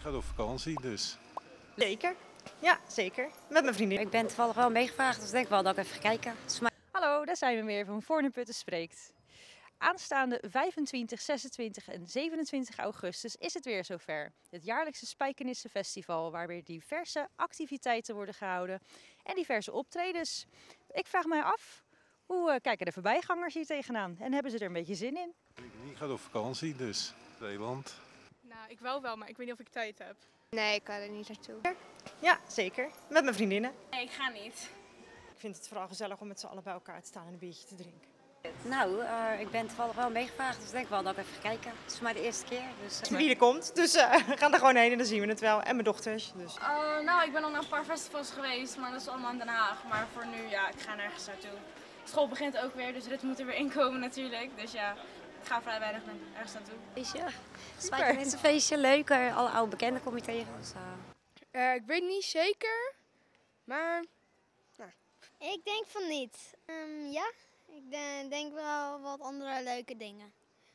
Ik ga op vakantie, dus Zeker. Ja, zeker. Met mijn vriendin. Ik ben toevallig wel meegevraagd, dus ik denk wel dat ik even ga kijken. Hallo, daar zijn we weer van Voorneputten Spreekt. Aanstaande 25, 26 en 27 augustus is het weer zover. Het jaarlijkse Spijkenissenfestival, waar weer diverse activiteiten worden gehouden en diverse optredens. Ik vraag mij af, hoe eh, kijken de voorbijgangers hier tegenaan en hebben ze er een beetje zin in? ik ga op vakantie, dus Zeeland. Ik wou wel, maar ik weet niet of ik tijd heb. Nee, ik kan er niet naartoe. Ja, zeker. Met mijn vriendinnen. Nee, ik ga niet. Ik vind het vooral gezellig om met z'n allen bij elkaar te staan en een biertje te drinken. Nou, eh, ik ben toevallig wel meegevraagd, dus ik denk wel dat ik even ga kijken. Het is maar de eerste keer. Dus, eh, Wie er komt. Dus eh, we gaan er gewoon heen en dan zien we het wel. En mijn dochters. Dus. nou, ik ben al naar een paar festivals geweest, maar dat is allemaal in Den Haag. Maar voor nu, ja, ik ga nergens naartoe. School begint ook weer, dus dit moet er weer inkomen natuurlijk. Dus ja, ik ga vrij weinig ergens naartoe. feestje. Spijkenissenfeestje, leuk. eh, Alle oude bekenden kom je tegen. Dus, eh, Eh, ik weet niet zeker, maar Ik denk van niet. Ehm, ja, ik de- denk wel wat andere leuke dingen.